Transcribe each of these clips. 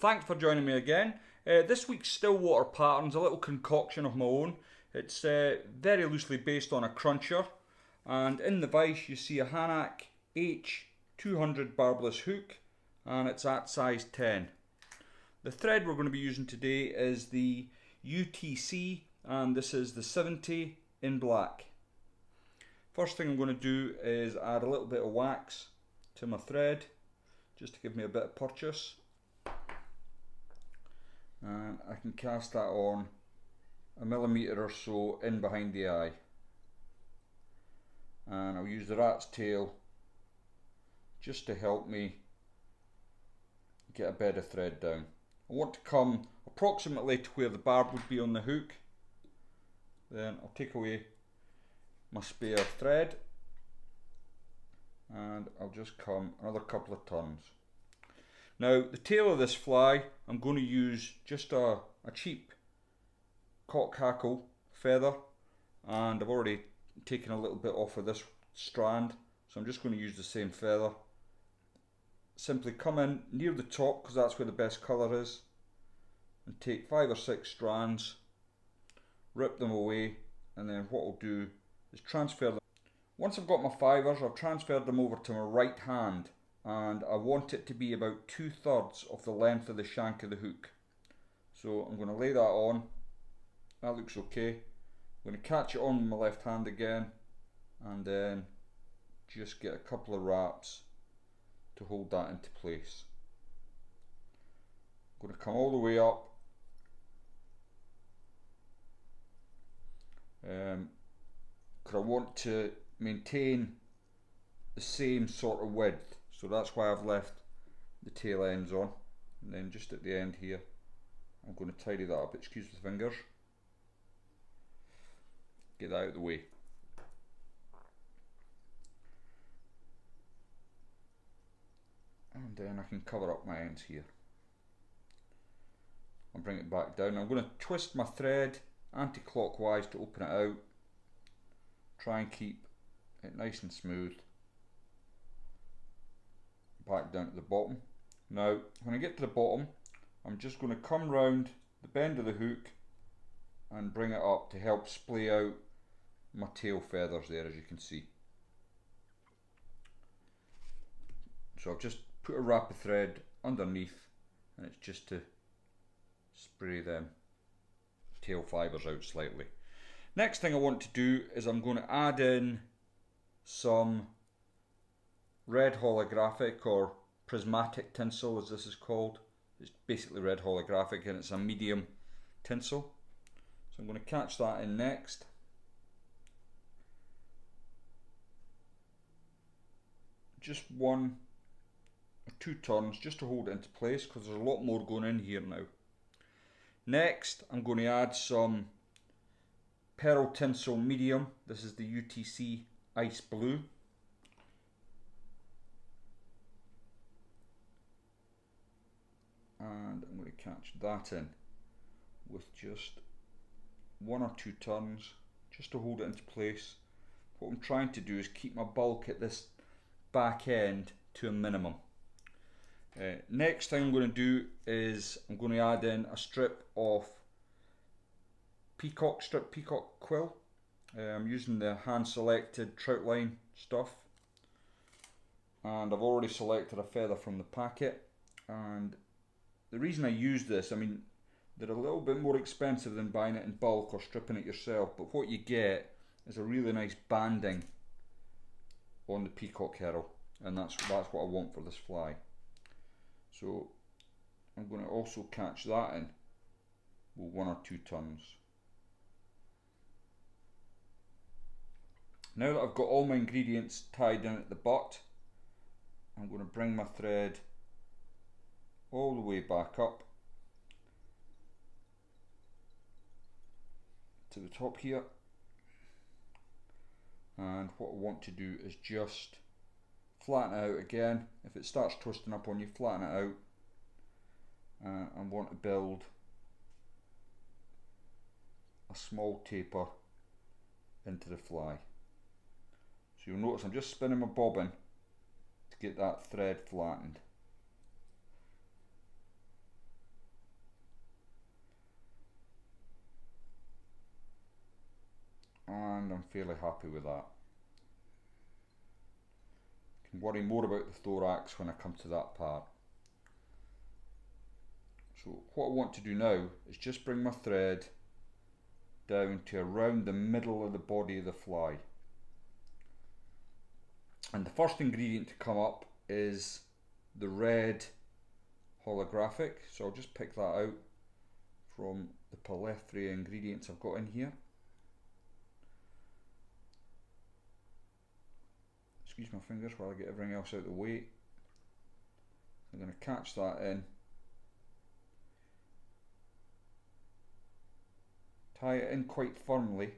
Thanks for joining me again. Uh, this week's Stillwater pattern's a little concoction of my own. It's uh, very loosely based on a cruncher and in the vise you see a Hanak H200 barbless hook and it's at size 10. The thread we're going to be using today is the UTC and this is the 70 in black. First thing I'm going to do is add a little bit of wax to my thread just to give me a bit of purchase and I can cast that on a millimetre or so in behind the eye and I'll use the rat's tail just to help me get a of thread down. I want to come approximately to where the barb would be on the hook then I'll take away my spare thread and I'll just come another couple of turns. Now the tail of this fly I'm going to use just a, a cheap cock hackle feather and I've already taken a little bit off of this strand so I'm just going to use the same feather. Simply come in near the top because that's where the best colour is and take five or six strands, rip them away and then what I'll do is transfer them. Once I've got my fibres I've transferred them over to my right hand and I want it to be about two thirds of the length of the shank of the hook. So I'm going to lay that on, that looks okay. I'm going to catch it on with my left hand again and then just get a couple of wraps to hold that into place. I'm going to come all the way up um, because I want to maintain the same sort of width so that's why I've left the tail ends on. And then just at the end here, I'm going to tidy that up. Excuse the fingers. Get that out of the way. And then I can cover up my ends here. I'll bring it back down. I'm going to twist my thread anti-clockwise to open it out. Try and keep it nice and smooth back down to the bottom. Now, when I get to the bottom, I'm just going to come round the bend of the hook and bring it up to help splay out my tail feathers there as you can see. So I've just put a wrap of thread underneath and it's just to spray them tail fibres out slightly. Next thing I want to do is I'm going to add in some red holographic or prismatic tinsel as this is called. It's basically red holographic and it's a medium tinsel. So I'm going to catch that in next. Just one or two turns just to hold it into place because there's a lot more going in here now. Next I'm going to add some pearl tinsel medium. This is the UTC Ice Blue. And I'm going to catch that in with just one or two turns just to hold it into place. What I'm trying to do is keep my bulk at this back end to a minimum. Uh, next thing I'm going to do is I'm going to add in a strip of peacock strip peacock quill. Uh, I'm using the hand selected troutline stuff and I've already selected a feather from the packet and the reason I use this, I mean, they're a little bit more expensive than buying it in bulk or stripping it yourself, but what you get is a really nice banding on the peacock herl, and that's that's what I want for this fly. So I'm going to also catch that in with one or two turns. Now that I've got all my ingredients tied in at the butt, I'm going to bring my thread all the way back up to the top here. And what I want to do is just flatten it out again. If it starts twisting up on you flatten it out. Uh, and want to build a small taper into the fly. So you'll notice I'm just spinning my bobbin to get that thread flattened and I'm fairly happy with that. Can worry more about the thorax when I come to that part. So what I want to do now is just bring my thread down to around the middle of the body of the fly. And the first ingredient to come up is the red holographic. So I'll just pick that out from the Palethria ingredients I've got in here. Squeeze my fingers while I get everything else out of the way. I'm going to catch that in. Tie it in quite firmly.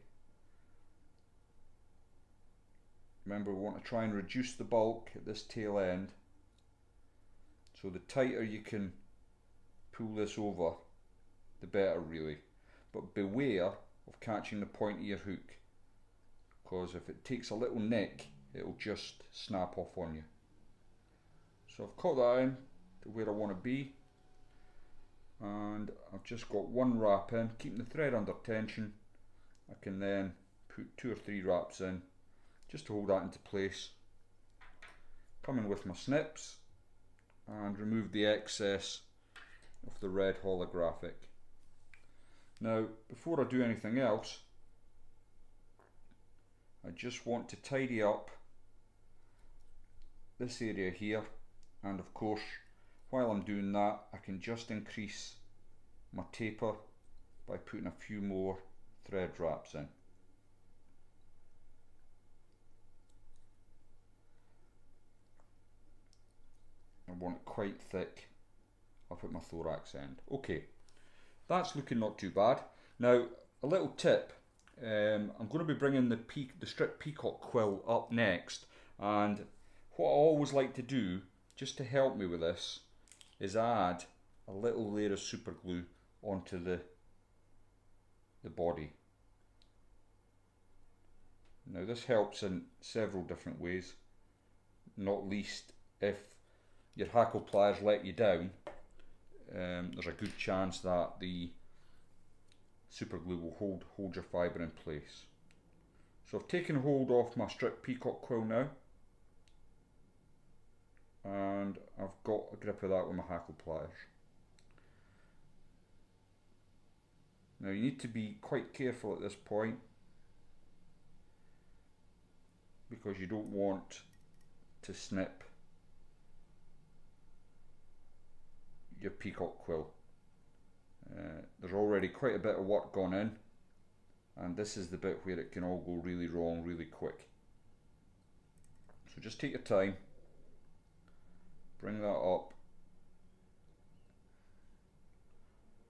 Remember we want to try and reduce the bulk at this tail end. So the tighter you can pull this over, the better really. But beware of catching the point of your hook because if it takes a little nick it'll just snap off on you. So I've caught that in to where I want to be and I've just got one wrap in, keeping the thread under tension. I can then put two or three wraps in just to hold that into place. Come in with my snips and remove the excess of the red holographic. Now, before I do anything else, I just want to tidy up this area here and of course while I'm doing that I can just increase my taper by putting a few more thread wraps in. I want it quite thick up at my thorax end. Okay, that's looking not too bad. Now, a little tip, um, I'm going to be bringing the, peak, the strip peacock quill up next, and what I always like to do, just to help me with this, is add a little layer of super glue onto the, the body. Now this helps in several different ways, not least if your hackle pliers let you down, um, there's a good chance that the super glue will hold, hold your fibre in place. So I've taken hold off my strip peacock quill now and I've got a grip of that with my hackle pliers. Now you need to be quite careful at this point because you don't want to snip your peacock quill. Uh, there's already quite a bit of work gone in and this is the bit where it can all go really wrong really quick. So just take your time, bring that up.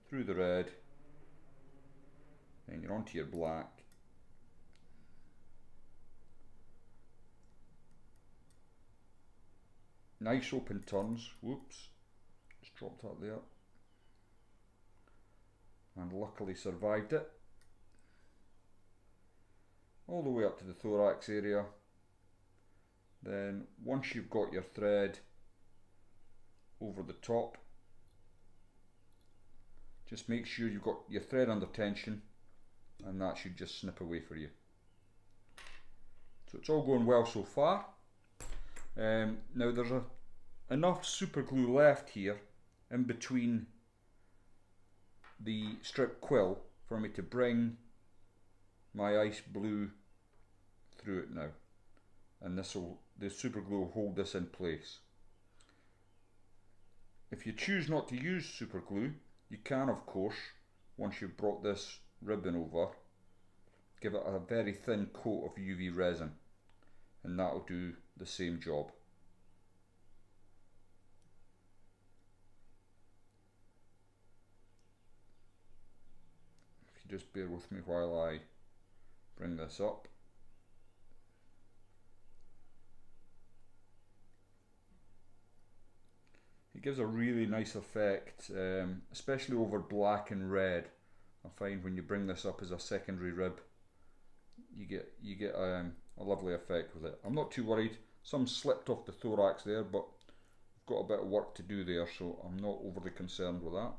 Through the red, then you're onto your black, nice open turns, whoops, just dropped up there. And luckily survived it. All the way up to the thorax area. Then once you've got your thread over the top. Just make sure you've got your thread under tension and that should just snip away for you. So it's all going well so far. Um, now there's a, enough super glue left here in between the strip quill for me to bring my ice blue through it now. And this will the super glue will hold this in place if you choose not to use super glue you can of course once you've brought this ribbon over give it a very thin coat of UV resin and that will do the same job If you just bear with me while I bring this up. It gives a really nice effect, um, especially over black and red. I find when you bring this up as a secondary rib, you get you get um, a lovely effect with it. I'm not too worried. Some slipped off the thorax there, but I've got a bit of work to do there, so I'm not overly concerned with that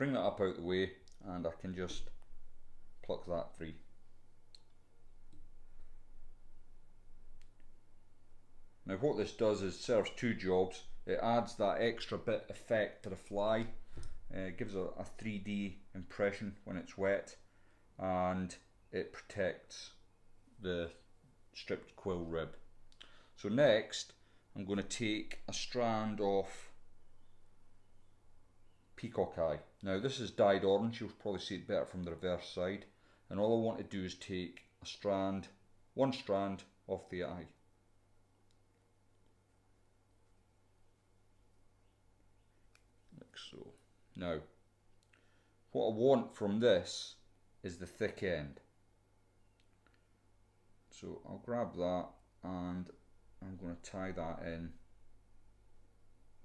bring that up out the way and I can just pluck that free. Now what this does is serves two jobs. It adds that extra bit effect to the fly. Uh, it gives a, a 3D impression when it's wet and it protects the stripped quill rib. So next I'm going to take a strand off peacock eye. Now this is dyed orange, you'll probably see it better from the reverse side. And all I want to do is take a strand, one strand off the eye. So. Now, what I want from this is the thick end. So I'll grab that and I'm going to tie that in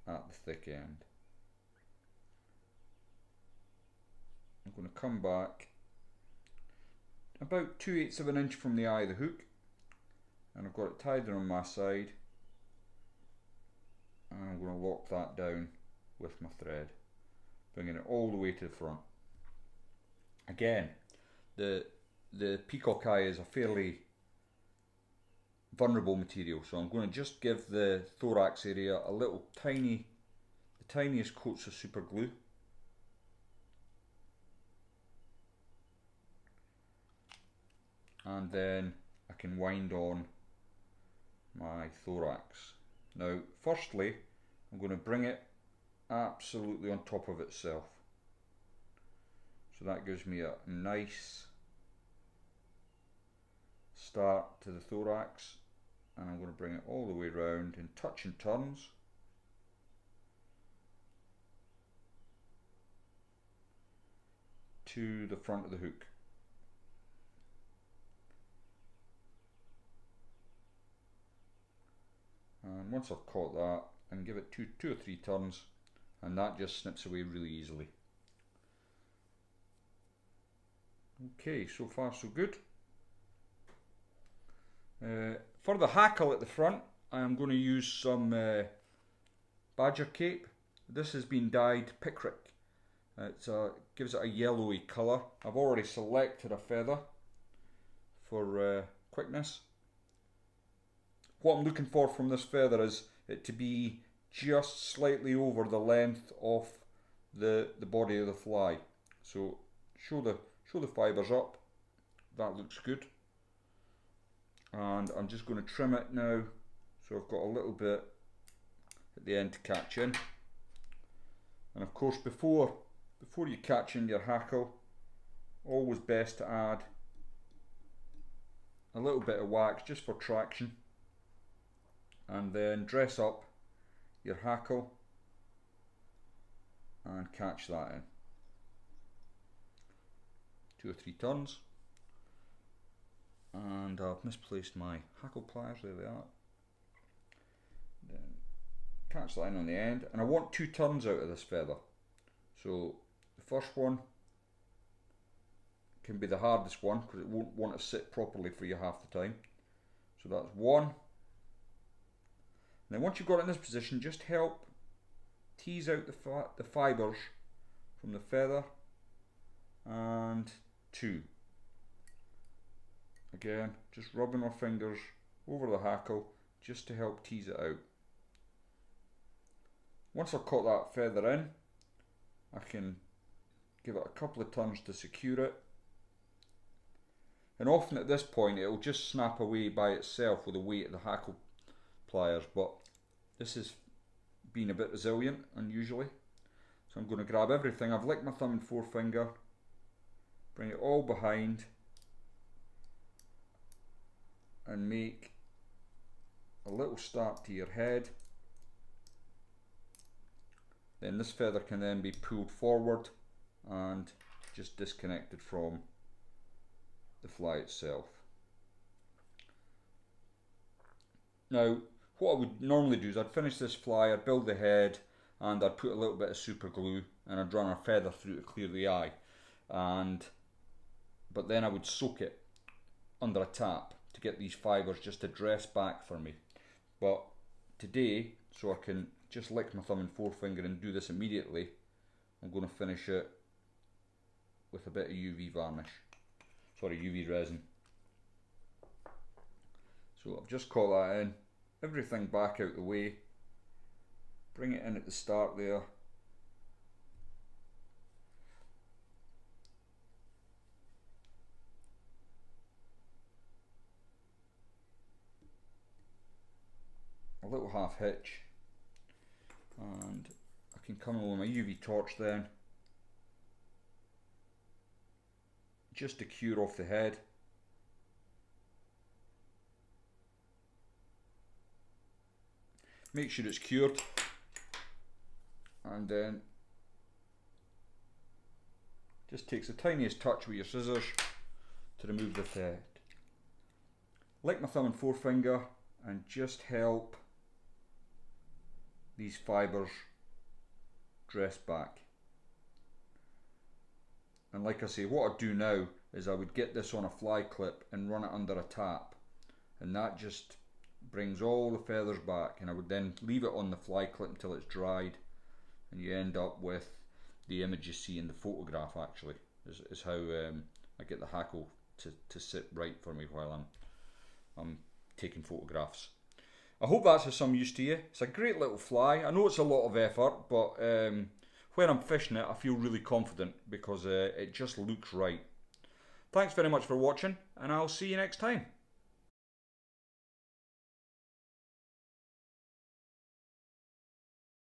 at the thick end. I'm going to come back about 2 eighths of an inch from the eye of the hook and I've got it tied on my side and I'm going to lock that down with my thread bringing it all the way to the front. Again the the peacock eye is a fairly vulnerable material so I'm going to just give the thorax area a little tiny the tiniest coats of super glue and then I can wind on my thorax. Now firstly I'm going to bring it absolutely on top of itself. So that gives me a nice start to the thorax and I'm going to bring it all the way around in touch and turns. to the front of the hook. and once I've caught that and give it two, two or three turns and that just snips away really easily. Okay, so far so good. Uh, for the hackle at the front, I am going to use some uh, badger cape. This has been dyed picric. It gives it a yellowy colour. I've already selected a feather for uh, quickness what I'm looking for from this feather is it to be just slightly over the length of the the body of the fly. So show the show the fibres up. That looks good. And I'm just going to trim it now. So I've got a little bit at the end to catch in. And of course before before you catch in your hackle, always best to add a little bit of wax just for traction and then dress up your hackle and catch that in. Two or three turns and I've misplaced my hackle pliers, there they are. Then catch that in on the end and I want two turns out of this feather. So the first one can be the hardest one because it won't want to sit properly for you half the time. So that's one then once you've got it in this position, just help tease out the, fi the fibres from the feather and two. Again, just rubbing our fingers over the hackle just to help tease it out. Once I've caught that feather in, I can give it a couple of turns to secure it. And often at this point it'll just snap away by itself with the weight of the hackle pliers, but this has been a bit resilient, unusually. So I'm going to grab everything. I've licked my thumb and forefinger, bring it all behind, and make a little start to your head. Then this feather can then be pulled forward and just disconnected from the fly itself. Now what I would normally do is I'd finish this fly, I'd build the head, and I'd put a little bit of super glue, and I'd run a feather through to clear the eye, and but then I would soak it under a tap to get these fibres just to dress back for me. But today, so I can just lick my thumb and forefinger and do this immediately, I'm going to finish it with a bit of UV varnish. sorry, UV resin. So I've just caught that in, everything back out the way, bring it in at the start there. A little half hitch and I can come in with my UV torch then just to cure off the head. Make sure it's cured and then just takes the tiniest touch with your scissors to remove the thread. Lick my thumb and forefinger and just help these fibres dress back. And like I say, what I'd do now is I would get this on a fly clip and run it under a tap. And that just brings all the feathers back. And I would then leave it on the fly clip until it's dried. And you end up with the image you see in the photograph actually. Is, is how um, I get the hackle to, to sit right for me while I'm, I'm taking photographs. I hope that's of some use to you. It's a great little fly. I know it's a lot of effort, but um, when I'm fishing it, I feel really confident because uh, it just looks right. Thanks very much for watching, and I'll see you next time.